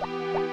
Bye.